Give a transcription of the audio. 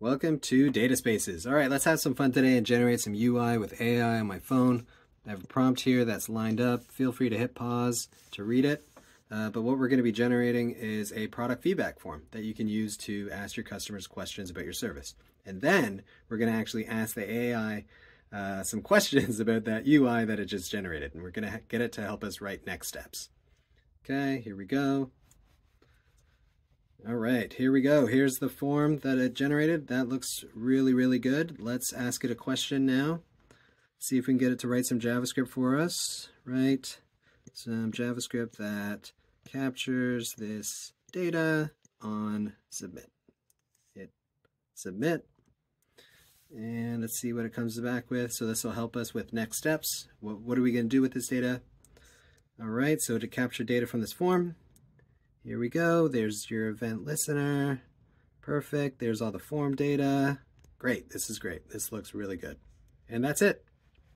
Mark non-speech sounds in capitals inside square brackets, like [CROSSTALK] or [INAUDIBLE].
Welcome to Data Spaces. All right, let's have some fun today and generate some UI with AI on my phone. I have a prompt here that's lined up. Feel free to hit pause to read it. Uh, but what we're going to be generating is a product feedback form that you can use to ask your customers questions about your service. And then we're going to actually ask the AI uh, some [LAUGHS] questions about that UI that it just generated. And we're going to get it to help us write next steps. Okay, here we go. All right, here we go. Here's the form that it generated. That looks really, really good. Let's ask it a question now. See if we can get it to write some JavaScript for us. Write some JavaScript that captures this data on submit. Hit submit. And let's see what it comes back with. So this will help us with next steps. What, what are we going to do with this data? All right, so to capture data from this form, here we go. There's your event listener. Perfect. There's all the form data. Great. This is great. This looks really good. And that's it.